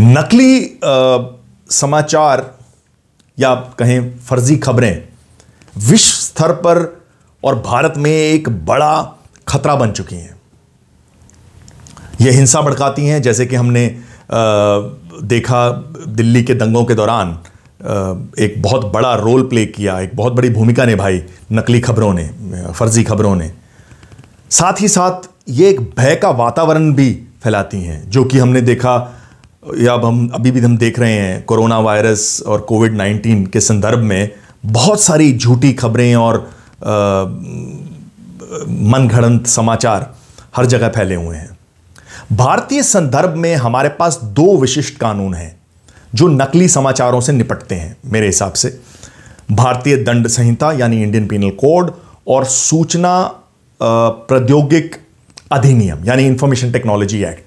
नकली समाचार या कहें फर्जी खबरें विश्व स्तर पर और भारत में एक बड़ा खतरा बन चुकी हैं। यह हिंसा भड़काती हैं, जैसे कि हमने देखा दिल्ली के दंगों के दौरान एक बहुत बड़ा रोल प्ले किया, एक बहुत बड़ी भूमिका निभाई नकली खबरों ने, फर्जी खबरों ने। साथ ही साथ ये एक भय का वातावरण भी फैलाती हैं, जो कि हमने देखा या अब हम, अभी भी हम देख रहे हैं कोरोना वायरस और कोविड 19 के संदर्भ में बहुत सारी झूठी खबरें और मन घड़ंत समाचार हर जगह फैले हुए हैं। भारतीय संदर्भ में हमारे पास दो विशिष्ट कानून हैं, जो नकली समाचारों से निपटते हैं, मेरे हिसाब से। भारतीय दंड संहिता, यानी इंडियन पीनल कोड, और सूचना प्रौद्योगिक अधिनियम, यानी इंफॉर्मेशन टेक्नोलॉजी एक्ट।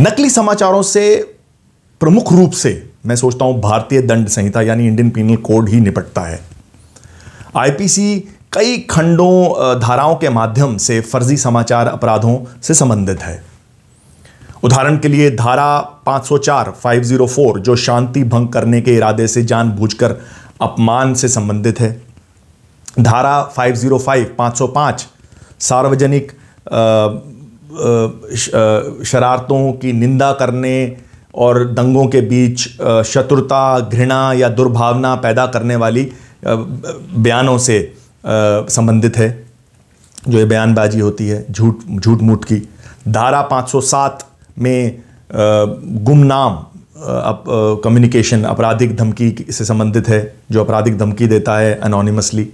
नकली समाचारों से प्रमुख रूप से मैं सोचता हूँ भारतीय दंड संहिता, यानी इंडियन पीनल कोड ही निपटता है। आईपीसी कई खंडों धाराओं के माध्यम से फर्जी समाचार अपराधों से संबंधित है। उदाहरण के लिए धारा 504 504 जो शांति भंग करने के इरादे से जानबूझकर अपमान से संबंधित है। धारा 505 505 सार्वजनिक शरारतों की निंदा करने और दंगों के बीच शत्रुता घृणा या दुर्भावना पैदा करने वाली बयानों से संबंधित है। जो ये बयानबाजी होती है झूठ झूठ मूठ की। धारा 507 में गुमनाम अप, कम्युनिकेशन आपराधिक धमकी से संबंधित है जो आपराधिक धमकी देता है अनोनिमसली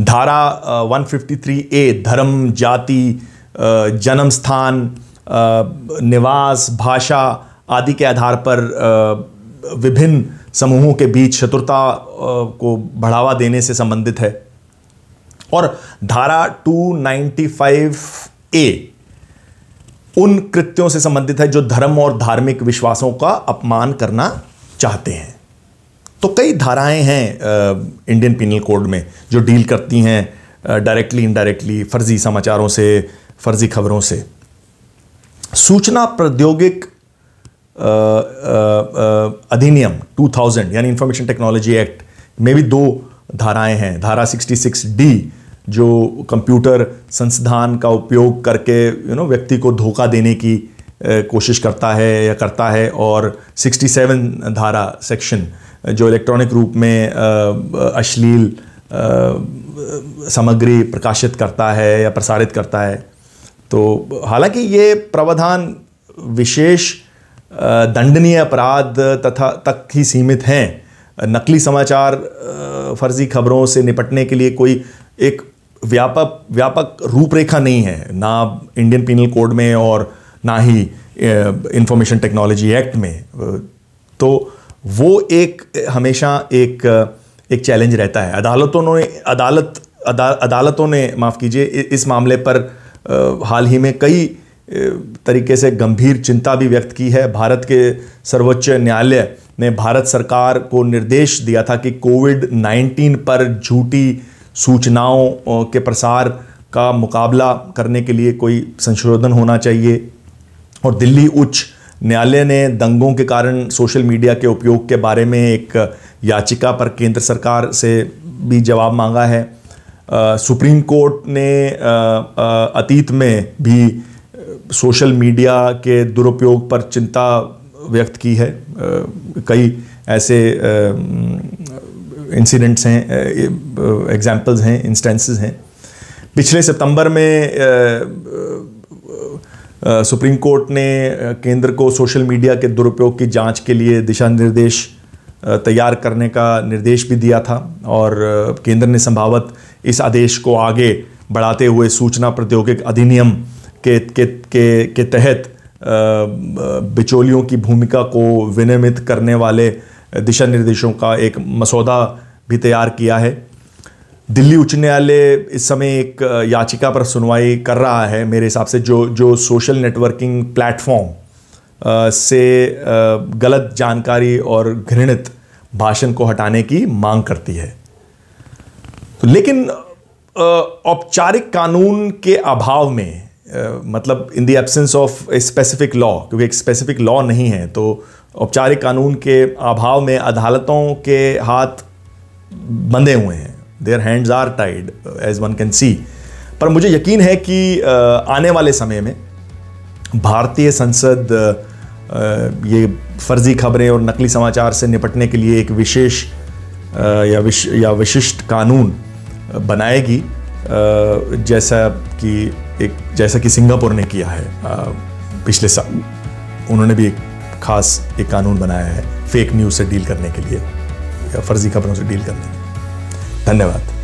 धारा 153 ए धर्म जाति जन्म स्थान निवास, भाषा आदि के आधार पर विभिन्न समूहों के बीच शत्रुता को बढ़ावा देने से संबंधित है। और धारा 295 ए उन कृत्यों से संबंधित है जो धर्म और धार्मिक विश्वासों का अपमान करना चाहते हैं। तो कई धाराएँ हैं इंडियन पिनल कोड में जो डील करती हैं डायरेक्टली इनडायरेक्टली फर्जी समाचारों से फर्जी खबरों से। सूचना प्रौद्योगिक अधिनियम 2000 यानी इंफॉर्मेशन टेक्नोलॉजी एक्ट में भी दो धाराएँ हैं। धारा 66 डी जो कंप्यूटर संस्थान का उपयोग करके यू नो व्यक्ति को धोखा देने की कोशिश करता है या करता है, और 67 धारा सेक्शन जो इलेक्ट्रॉनिक रूप में अश्लील सामग्री प्रकाशित करता है या प्रसारित करता है। तो हालाँकि ये प्रावधान विशेष दंडनीय अपराध तथा तक ही सीमित हैं। नकली समाचार फर्जी खबरों से निपटने के लिए कोई एक व्यापक व्यापक रूपरेखा नहीं है। ना इंडियन पिनल कोड में और ना ही इंफॉर्मेशन टेक्नोलॉजी एक्ट में। तो वो एक हमेशा एक एक चैलेंज रहता है। अदालतों ने अदालत अदा, अदालतों ने माफ़ कीजिए इस मामले पर हाल ही में कई तरीके से गंभीर चिंता भी व्यक्त की है। भारत के सर्वोच्च न्यायालय ने भारत सरकार को निर्देश दिया था कि कोविड 19 पर झूठी सूचनाओं के प्रसार का मुकाबला करने के लिए कोई संशोधन होना चाहिए। और दिल्ली उच्च न्यायालय ने दंगों के कारण सोशल मीडिया के उपयोग के बारे में एक याचिका पर केंद्र सरकार से भी जवाब मांगा है। सुप्रीम कोर्ट ने अतीत में भी सोशल मीडिया के दुरुपयोग पर चिंता व्यक्त की है। कई ऐसे इंसिडेंट्स हैं एग्जाम्पल्स हैं इंस्टेंसेस हैं। पिछले सितंबर में सुप्रीम कोर्ट ने केंद्र को सोशल मीडिया के दुरुपयोग की जाँच के लिए दिशा निर्देश तैयार करने का निर्देश भी दिया था और केंद्र ने संभावत इस आदेश को आगे बढ़ाते हुए सूचना प्रौद्योगिक अधिनियम के के के, के तहत बिचौलियों की भूमिका को विनियमित करने वाले दिशा निर्देशों का एक मसौदा भी तैयार किया है। दिल्ली उच्च न्यायालय इस समय एक याचिका पर सुनवाई कर रहा है मेरे हिसाब से जो जो सोशल नेटवर्किंग प्लेटफॉर्म से गलत जानकारी और घृणित भाषण को हटाने की मांग करती है। लेकिन औपचारिक कानून के अभाव में मतलब in the absence of a specific law क्योंकि एक स्पेसिफिक लॉ नहीं है तो औपचारिक कानून के अभाव में अदालतों के हाथ बंधे हुए हैं। There hands are tied as one can see पर मुझे यकीन है कि आने वाले समय में भारतीय संसद ये फर्जी खबरें और नकली समाचार से निपटने के लिए एक विशेष या विश, या विशिष्ट कानून बनाएगी जैसा कि एक, जैसा कि सिंगापुर ने किया है पिछले साल। उन्होंने भी एक खास एक कानून बनाया है फेक न्यूज़ से डील करने के लिए, या फर्जी खबरों से डील करने के लिए। धन्यवाद।